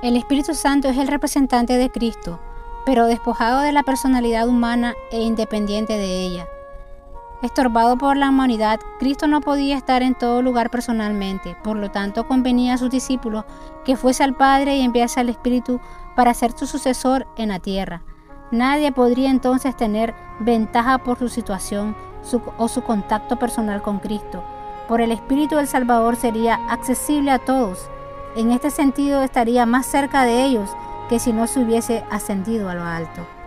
El Espíritu Santo es el representante de Cristo, pero despojado de la personalidad humana e independiente de ella. Estorbado por la humanidad, Cristo no podía estar en todo lugar personalmente, por lo tanto convenía a sus discípulos que fuese al Padre y enviase al Espíritu para ser su sucesor en la tierra. Nadie podría entonces tener ventaja por su situación o su contacto personal con Cristo. Por el Espíritu del Salvador sería accesible a todos. En este sentido estaría más cerca de ellos que si no se hubiese ascendido a lo alto.